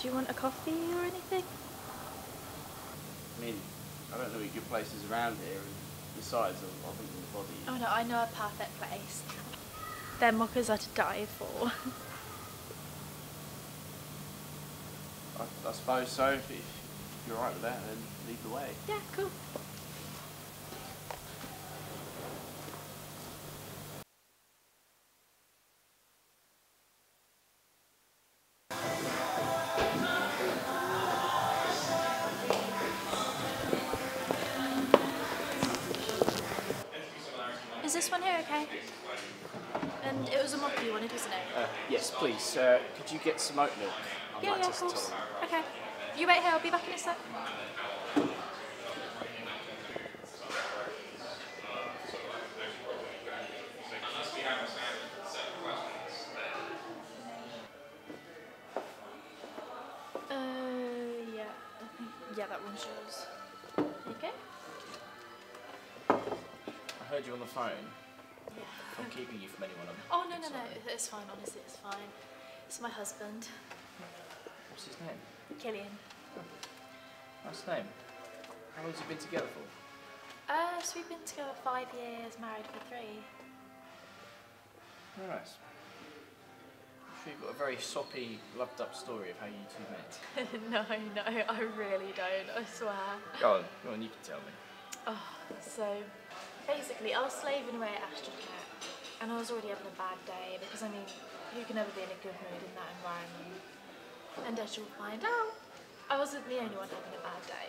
Do you want a coffee or anything? I mean, I don't know any good places around here, and besides, I, I think the body. Oh no, I know a perfect place. Their mochas are to die for. I, I suppose so. If, if you're alright with that, then lead the way. yeah, cool. Is this one here okay? And it was a mocha you wanted, wasn't it? Uh, yes, please. Uh, could you get some oat milk? I'd yeah, like yeah, of course. Okay. You wait here, I'll be back in a sec. Uh, yeah, yeah, that one's yours. Heard you on the phone. Yeah. I'm keeping you from anyone. I'm Oh, no, no, no, sorry. it's fine, honestly, it's fine. It's my husband, What's his name? Killian. Nice name. How long's you been together for? Uh, so we've been together five years, married for three. Very nice. I'm sure you've got a very soppy, loved up story of how you two met. no, no, I really don't, I swear. Go on, go on, you can tell me. Oh, so basically, I was slaving away at Astrocat, and I was already having a bad day because I mean, who can ever be in a good mood in that environment? And as you'll find out, I wasn't the only one having a bad day.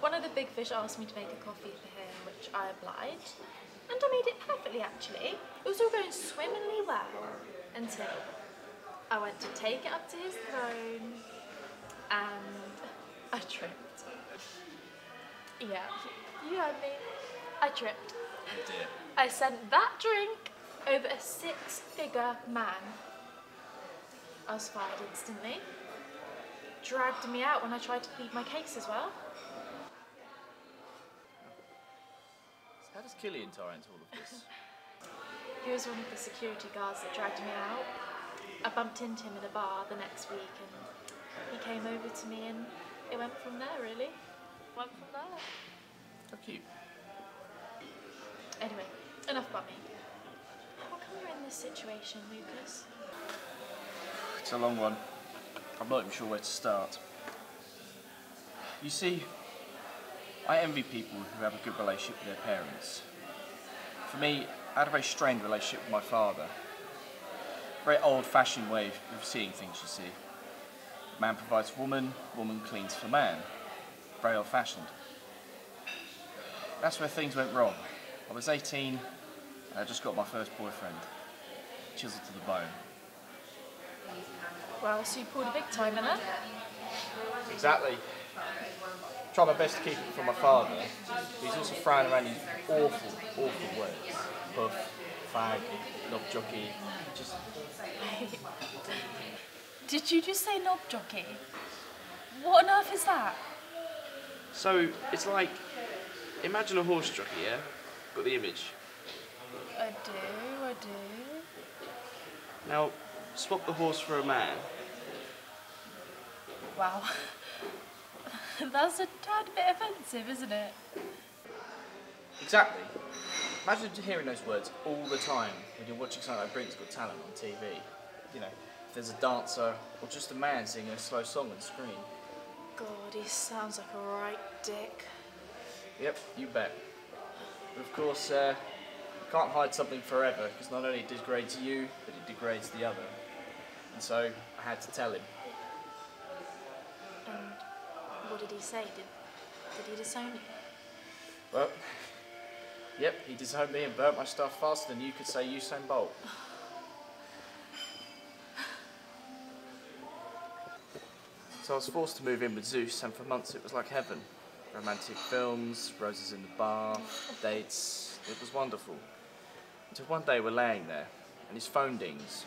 One of the big fish asked me to make a coffee for him, which I obliged, and I made it perfectly actually. It was all going swimmingly well until I went to take it up to his throne and I tripped. Yeah, you heard me. I tripped. Oh dear. I sent that drink over a six figure man. I was fired instantly. Dragged me out when I tried to plead my case as well. So how does Killian tie into all of this? He was one of the security guards that dragged me out. I bumped into him in a bar the next week and he came over to me and it went from there really. Went from there. How cute. Anyway, enough about me. How come you're in this situation, Lucas? It's a long one. I'm not even sure where to start. You see, I envy people who have a good relationship with their parents. For me, I had a very strained relationship with my father. Very old fashioned way of seeing things, you see. Man provides woman, woman cleans for man. Very old fashioned. That's where things went wrong. I was 18 and I just got my first boyfriend. Chiseled to the bone. Well, so you pulled a big timer there. Exactly. Try my best to keep it from my father. He's also throwing around these awful, awful words. Puff, fag, knob jockey. Just Did you just say knob jockey? What on earth is that? so it's like imagine a horse jockey, yeah? Got the image. I do, I do. Now swap the horse for a man. Wow. That's a tad bit offensive, isn't it? Exactly. Imagine hearing those words all the time when you're watching something like Britain's Got Talent on TV. You know, if there's a dancer or just a man singing a slow song on screen. God, he sounds like a right dick. Yep, you bet. But of course, uh, you can't hide something forever because not only it degrades you, but it degrades the other. And so I had to tell him. And what did he say? Did, did he disown you? Well, yep, he disowned me and burnt my stuff faster than you could say Usain Bolt. So I was forced to move in with Zeus, and for months it was like heaven. Romantic films, roses in the bar, dates. It was wonderful. Until one day we're laying there, and his phone dings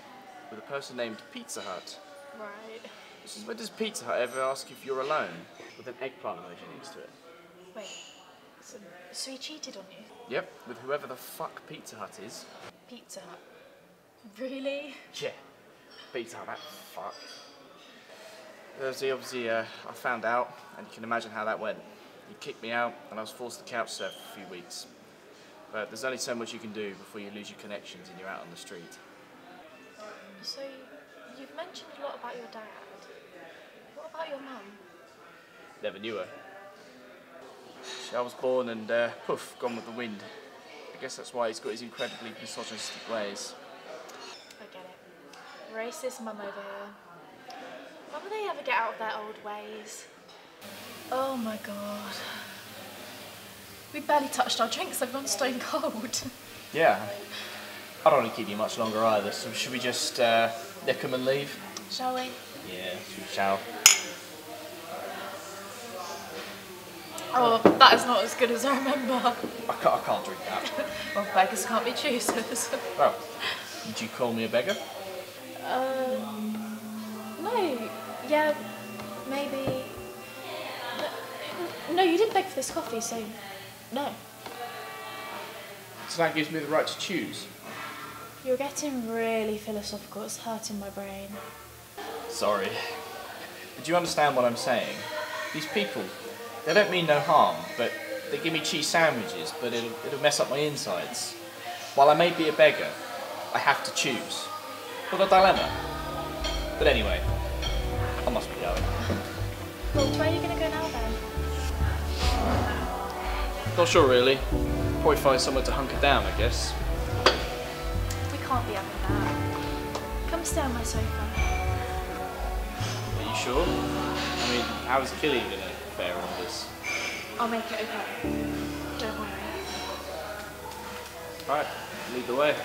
with a person named Pizza Hut. Right. This is when does Pizza Hut ever ask if you're alone? With an eggplant emoji next to it. Wait. So, so he cheated on you? Yep, with whoever the fuck Pizza Hut is. Pizza Hut. Really? Yeah. Pizza Hut, that fuck. Thursday, obviously, uh, I found out, and you can imagine how that went. You kicked me out, and I was forced to couch surf for a few weeks. But there's only so much you can do before you lose your connections and you're out on the street. So, you've mentioned a lot about your dad. What about your mum? Never knew her. I was born and uh, poof, gone with the wind. I guess that's why he's got his incredibly misogynistic ways. I get it. Racist mum over here. When will they ever get out of their old ways? Oh my god. We barely touched our drinks, they've gone stone cold. Yeah. I don't want to keep you much longer either, so should we just uh, them and leave? Shall we? Yeah, we shall. Oh, that is not as good as I remember. I can't, I can't drink that. Well, beggars can't be choosers. well, would you call me a beggar? Um, no, yeah, maybe. No, no, you didn't beg for this coffee, so no. So that gives me the right to choose. You're getting really philosophical, it's hurting my brain. Sorry. But do you understand what I'm saying? These people, they don't mean no harm, but they give me cheese sandwiches, but it'll, it'll mess up my insides. While I may be a beggar, I have to choose. What a dilemma. But anyway, I must be going. Well, where are you going to go now then? Not sure really. Probably find somewhere to hunker down, I guess. We can't be having that. Come stay on my sofa. Are you sure? I mean, how is Killy gonna fare on this? I'll make it okay. Don't worry. Alright, lead the way.